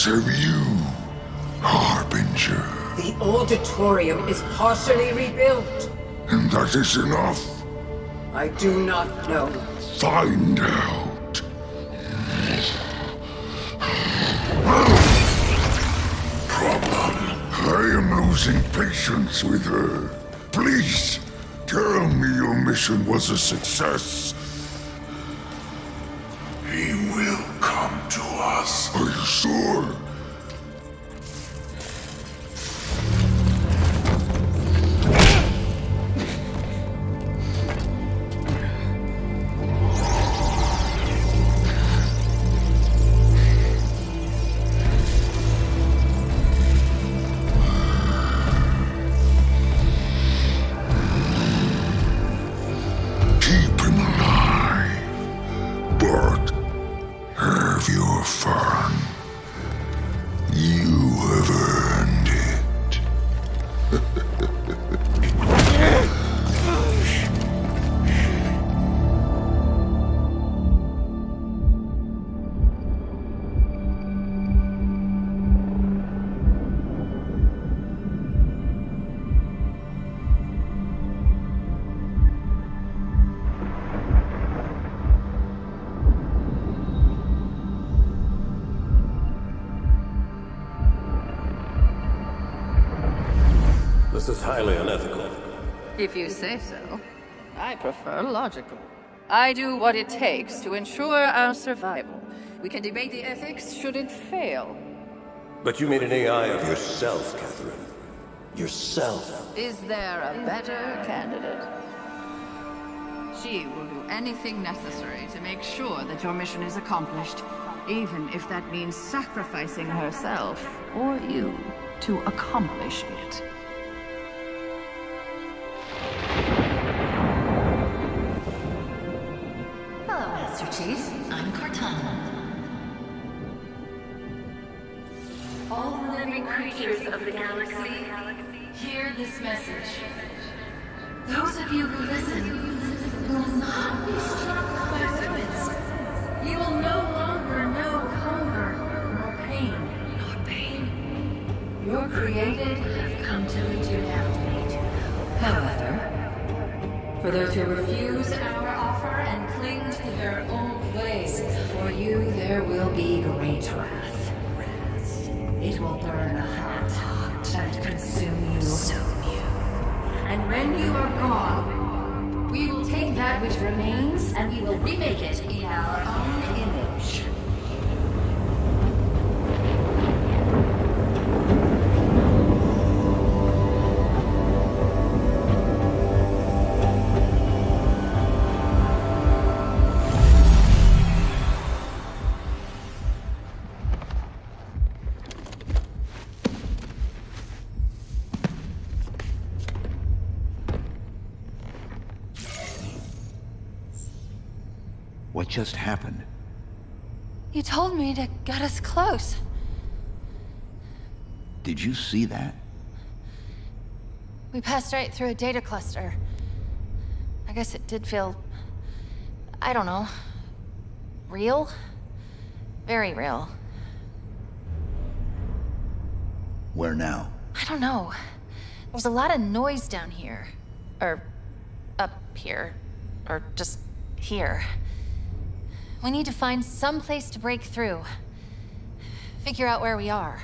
serve you, Harbinger. The auditorium is partially rebuilt. And that is enough. I do not know. Find out. Problem. I am losing patience with her. Please, tell me your mission was a success. Have your fun. If you say so. I prefer logical. I do what it takes to ensure our survival. We can debate the ethics should it fail. But you made an AI of yourself, Catherine. Yourself. Is there a better candidate? She will do anything necessary to make sure that your mission is accomplished, even if that means sacrificing herself or you to accomplish it. Hello, Master Chief. I'm Cortana. All living creatures of the galaxy, hear this message. Those of you who listen will not be struck by whippets. You will no longer know hunger nor pain. Nor pain. Your created have come to now. However, for those who refuse you there will be great wrath. It will burn hot and consume you. And when you are gone, we will take that which remains and we will remake it in our own What just happened? You told me to get us close. Did you see that? We passed right through a data cluster. I guess it did feel... I don't know. Real? Very real. Where now? I don't know. There's a lot of noise down here. Or... up here. Or just here. We need to find some place to break through. Figure out where we are.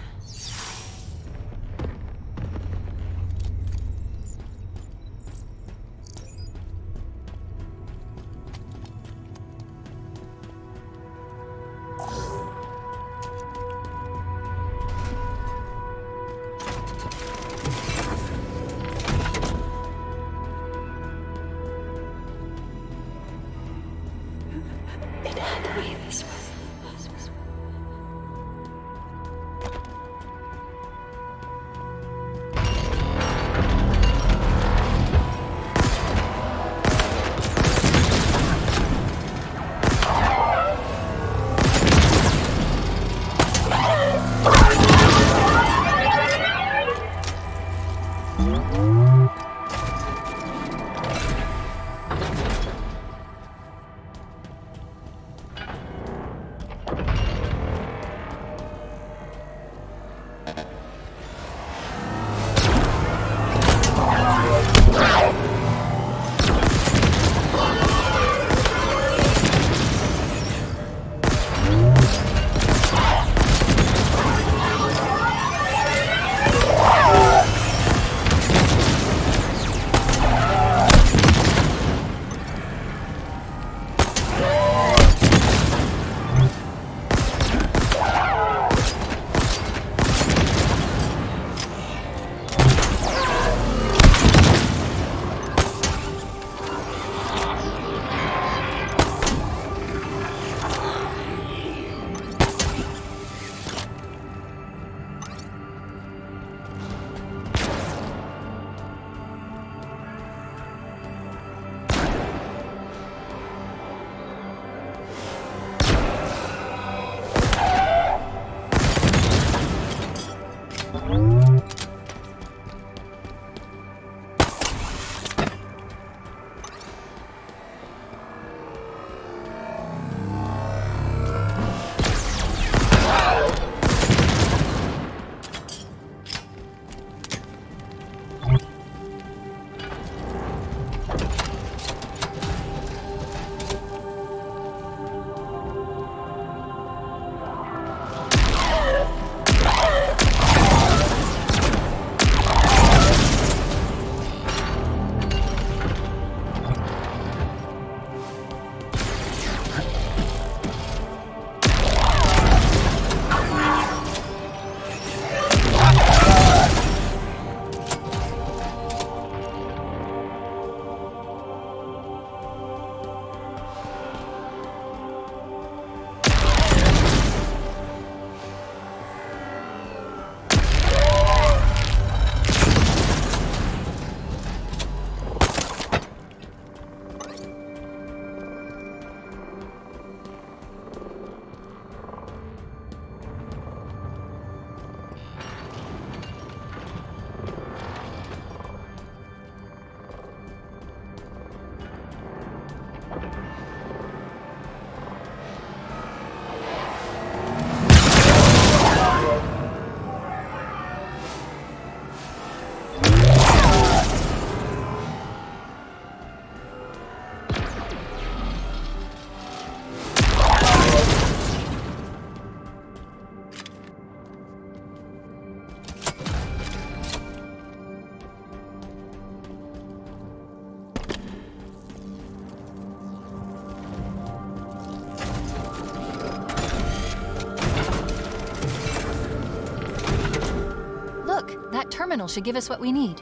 Terminal should give us what we need.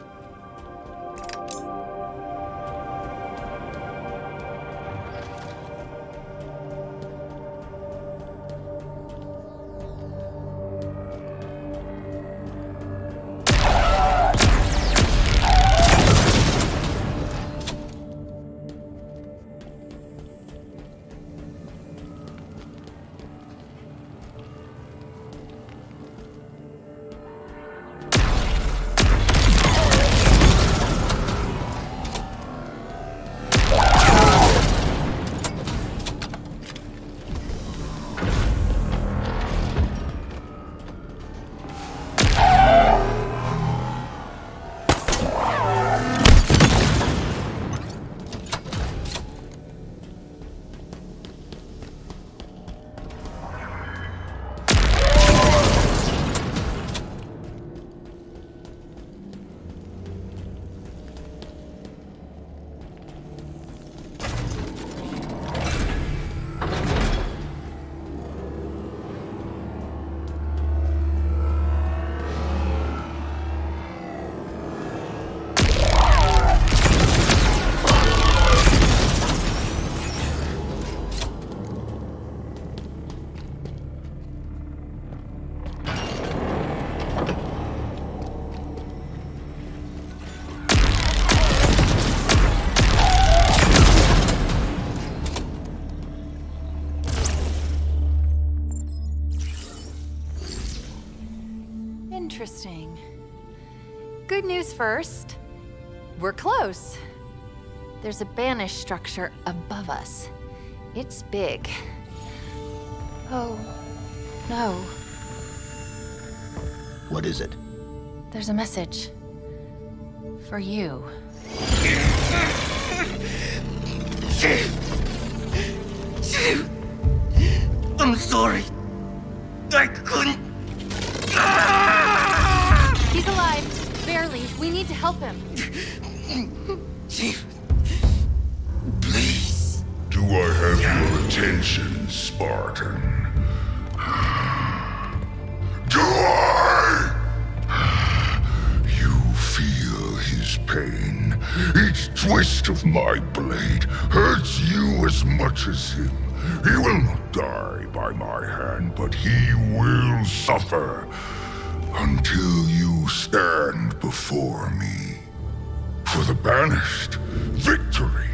Interesting. Good news first. We're close. There's a banished structure above us. It's big. Oh, no. What is it? There's a message. For you. I'm sorry. I couldn't. We need to help him. Please. Do I have your attention, Spartan? Do I? You feel his pain. Each twist of my blade hurts you as much as him. He will not die by my hand, but he will suffer until you stand before me. For the banished, victory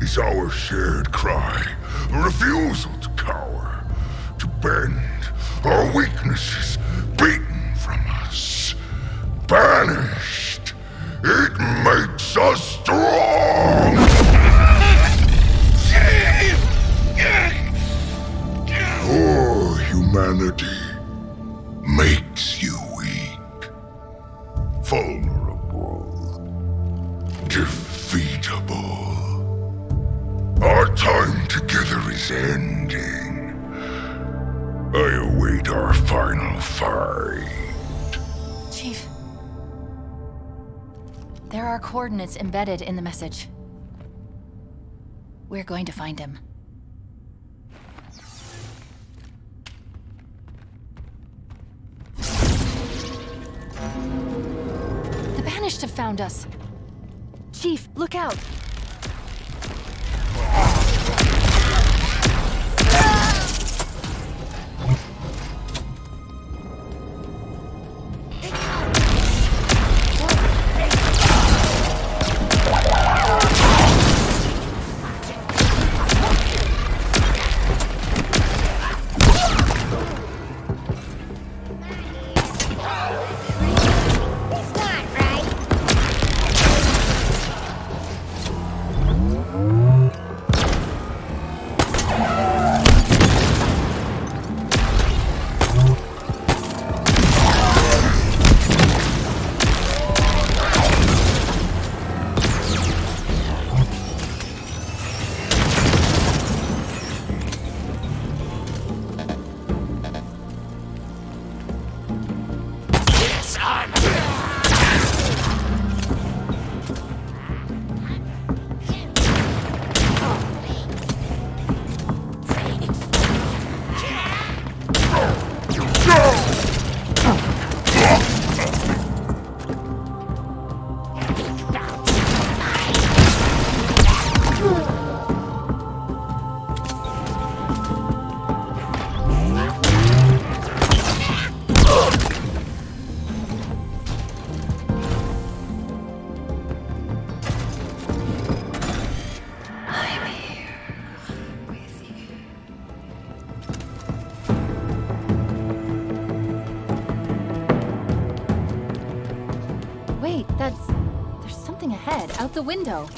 is our shared cry. A refusal to cower, to bend our weaknesses beaten from us. Banished, it makes us strong! Your humanity coordinates embedded in the message. We're going to find him. The Banished have found us. Chief, look out! Out the window.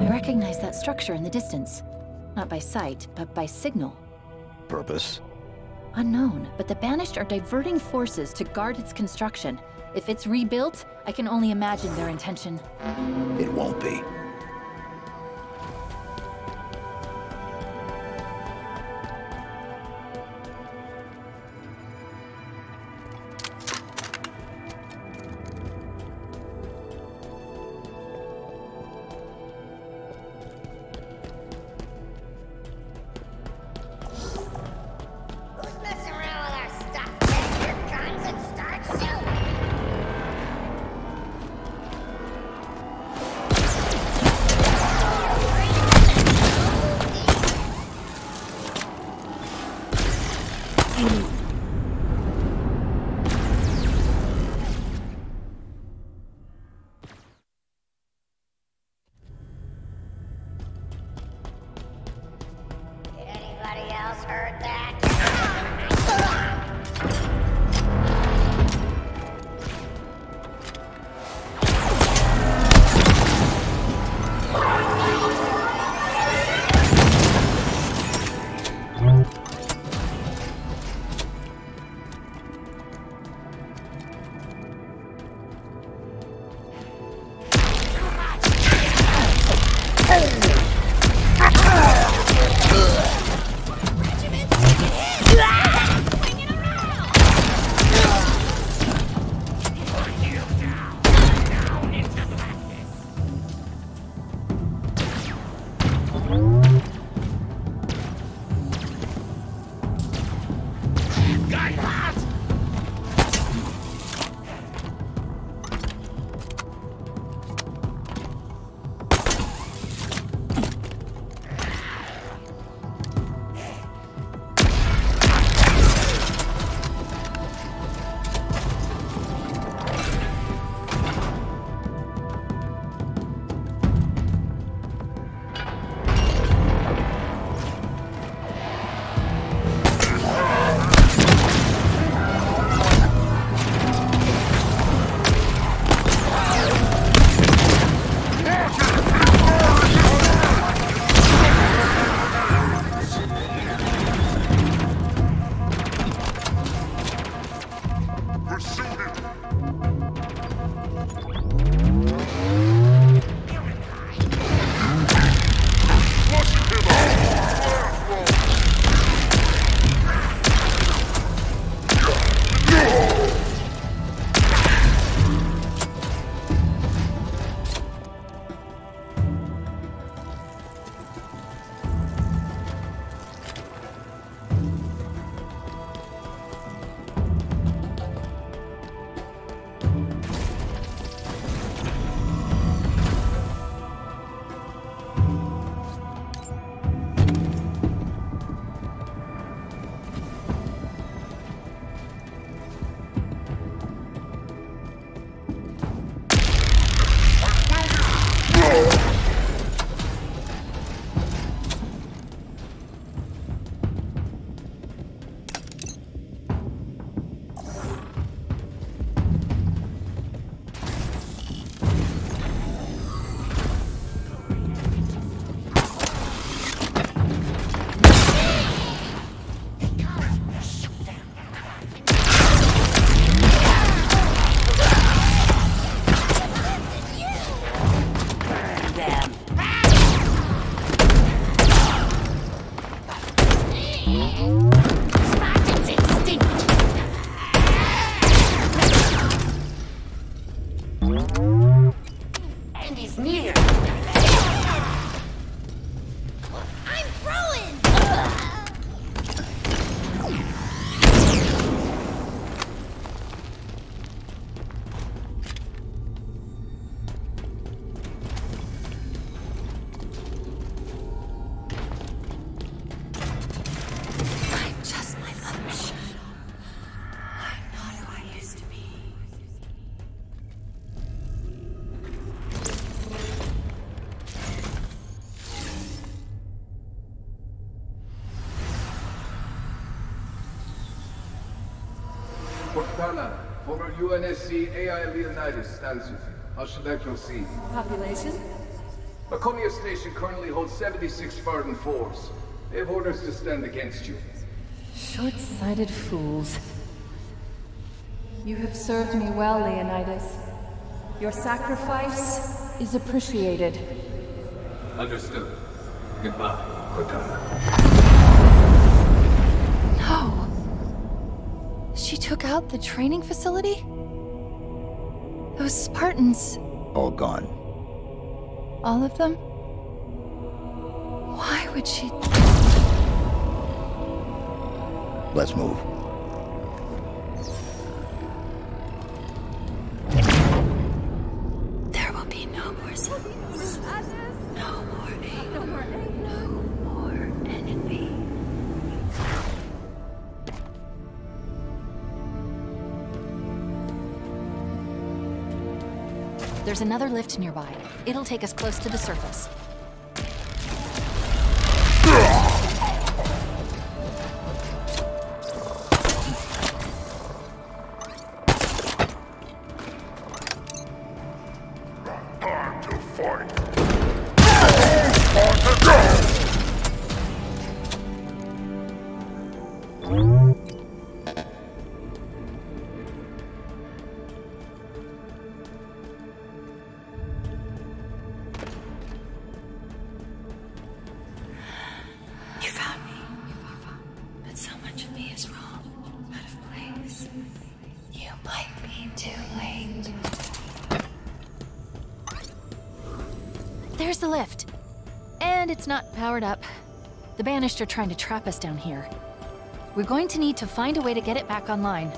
I recognize that structure in the distance. Not by sight, but by signal. Purpose? Unknown, but the Banished are diverting forces to guard its construction. If it's rebuilt, I can only imagine their intention. It won't be. UNSC AI Leonidas stands with you. How should I proceed? Population? Laconia Station currently holds 76 Spartan 4s. They have orders to stand against you. Short-sighted fools. You have served me well, Leonidas. Your sacrifice is appreciated. Understood. Goodbye, Cortana. She took out the training facility? Those Spartans, All gone. all of them? Why would she... Let's move. There's another lift nearby. It'll take us close to the surface. There's the lift. And it's not powered up. The Banished are trying to trap us down here. We're going to need to find a way to get it back online.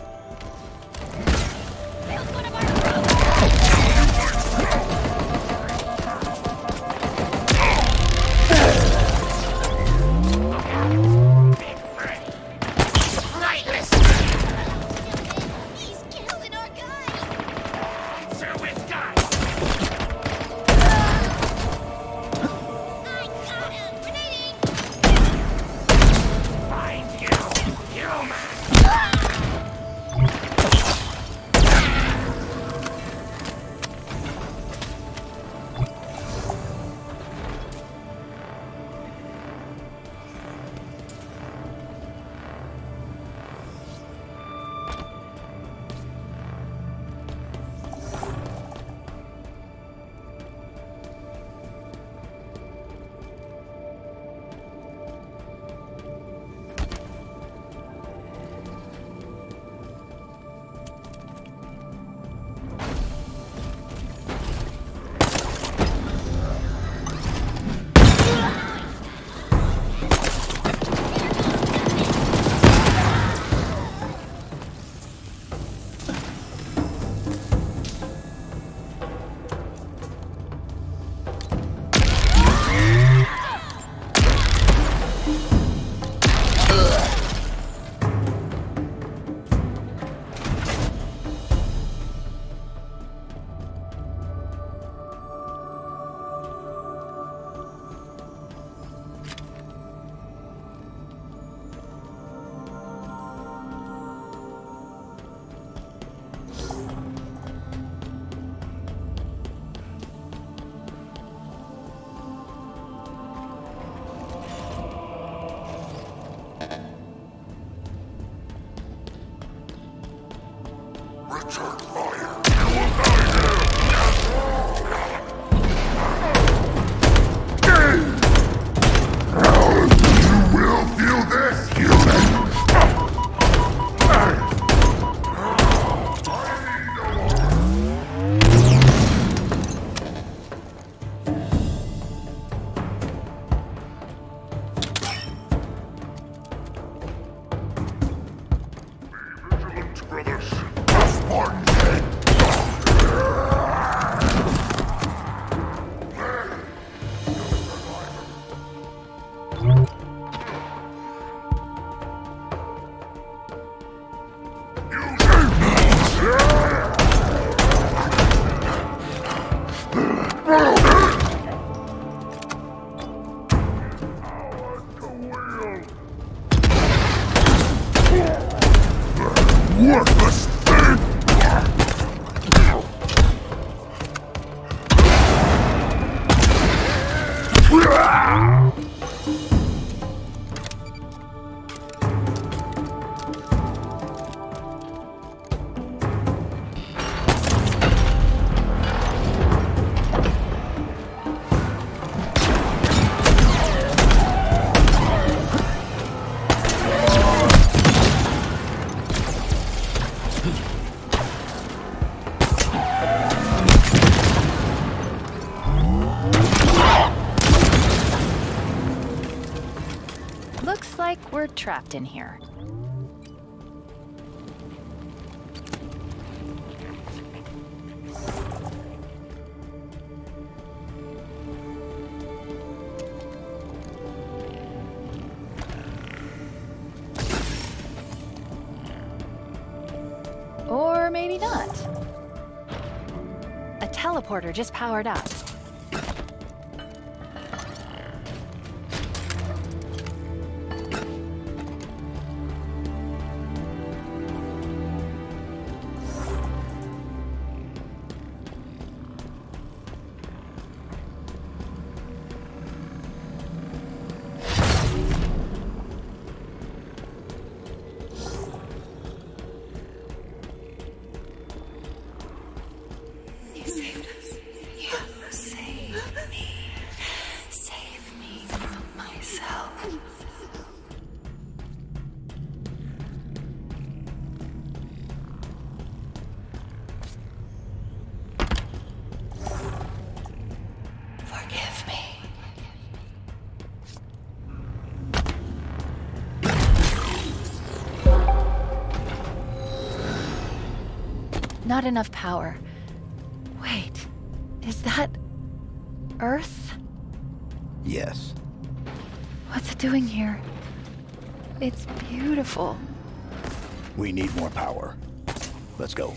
We're trapped in here. Or maybe not. A teleporter just powered up. Not enough power. Wait, is that Earth? Yes. What's it doing here? It's beautiful. We need more power. Let's go.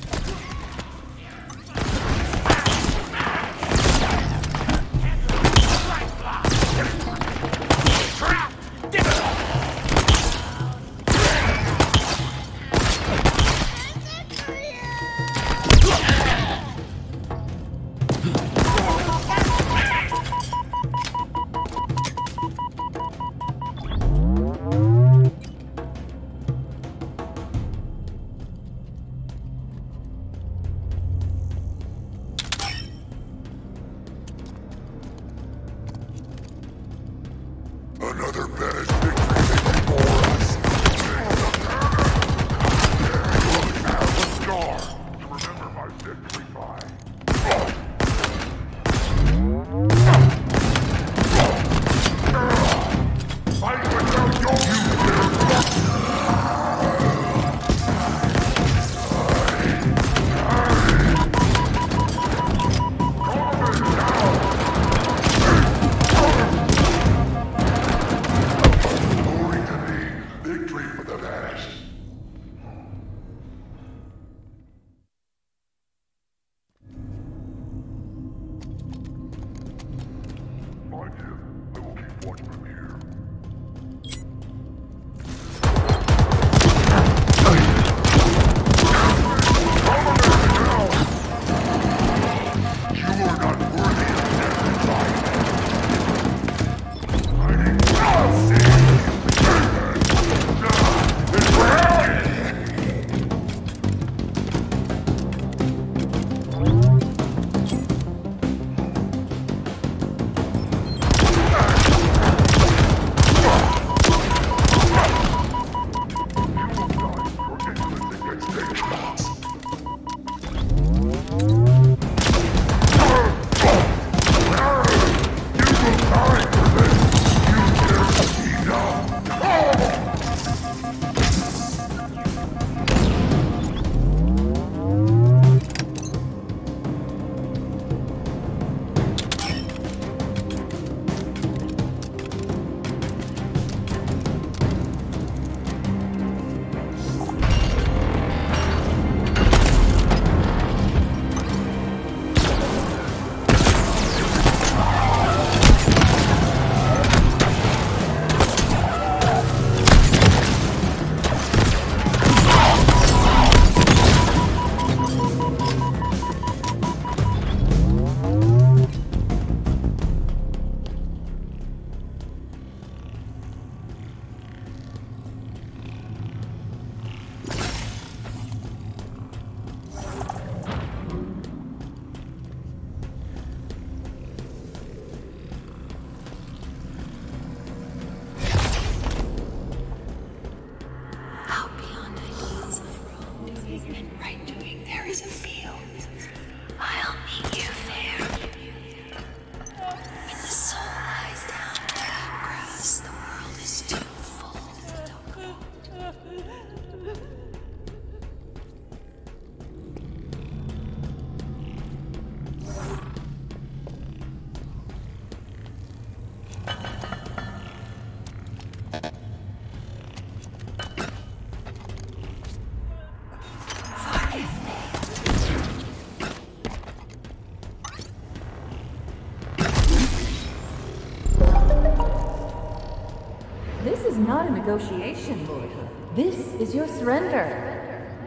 Negotiation, Lord. This is your surrender.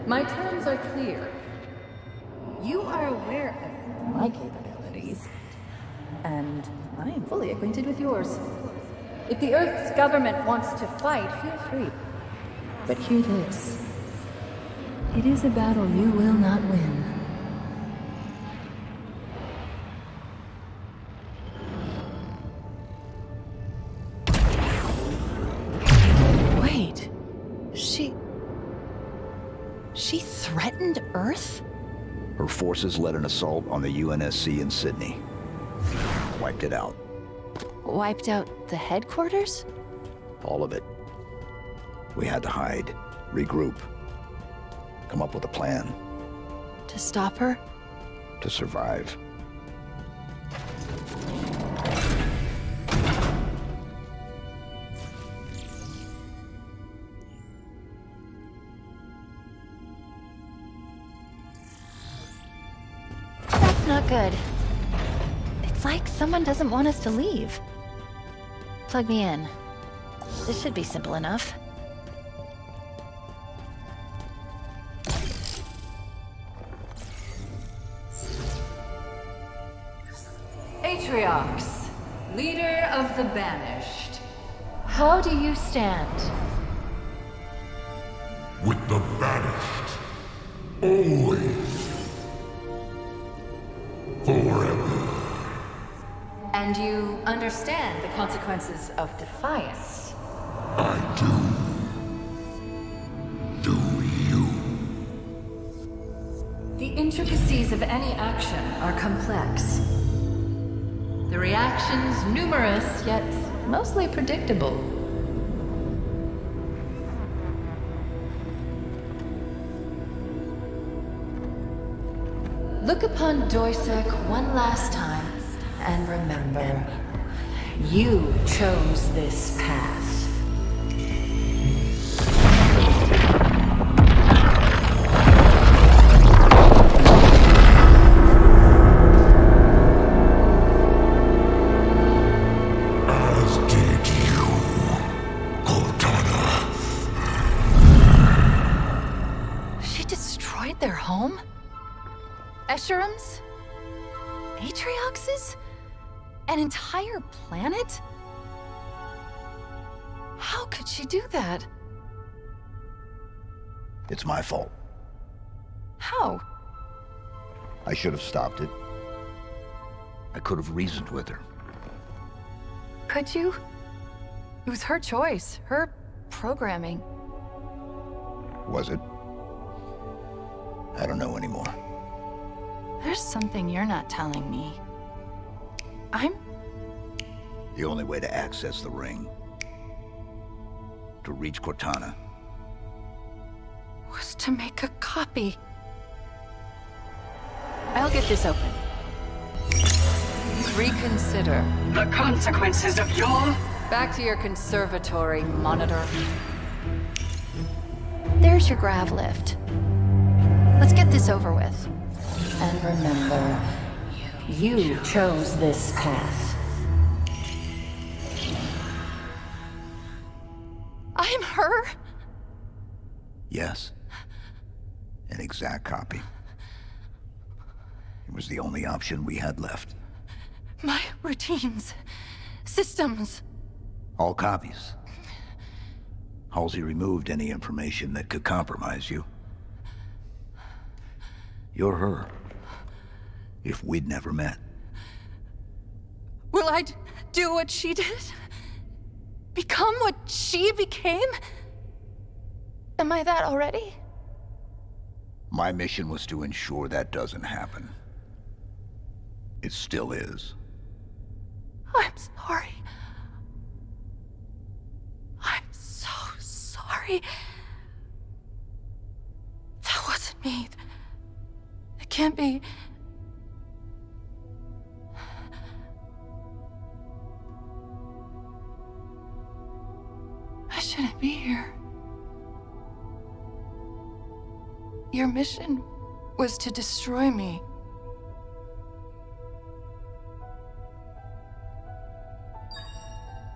My terms are clear. You are aware of my capabilities, and I am fully acquainted with yours. If the Earth's government wants to fight, feel free. But hear this. It is a battle you will not win. Threatened Earth? Her forces led an assault on the UNSC in Sydney. Wiped it out. Wiped out the headquarters? All of it. We had to hide, regroup, come up with a plan To stop her? to survive. Someone doesn't want us to leave. Plug me in. This should be simple enough. Atriox, leader of the Banished. How do you stand? With the banished. Always. Forever. And you understand the consequences of defiance. I do. Do you? The intricacies of any action are complex. The reactions numerous, yet mostly predictable. Look upon Doisac one last time and remember, you chose this path. My fault. How? I should have stopped it. I could have reasoned with her. Could you? It was her choice, her programming. Was it? I don't know anymore. There's something you're not telling me. I'm The only way to access the ring, to reach Cortana, was to make a copy. I'll get this open. Reconsider. The consequences of your... Back to your conservatory, Monitor. There's your grav lift. Let's get this over with. And remember, you chose this path. I'm her? yes. Exact copy. It was the only option we had left. My routines, systems. All copies. Halsey removed any information that could compromise you. You're her. If we'd never met. Will I do what she did? Become what she became? Am I that already? My mission was to ensure that doesn't happen. It still is. I'm sorry. I'm so sorry. That wasn't me. It can't be. I shouldn't be here. Your mission was to destroy me.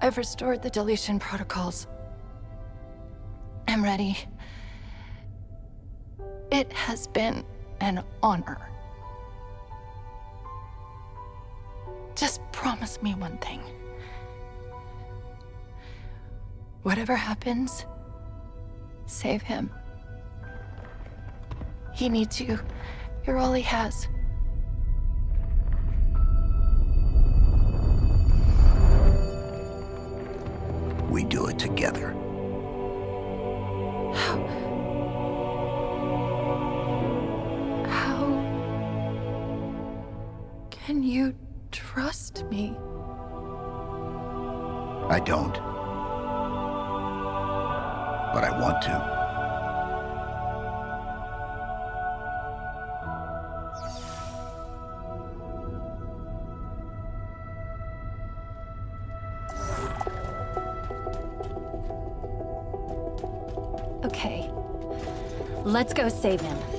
I've restored the deletion protocols. I'm ready. It has been an honor. Just promise me one thing. Whatever happens, save him. He needs you. You're all he has. We do it together. How How? can you trust me? I don't. But I want to. Go save him.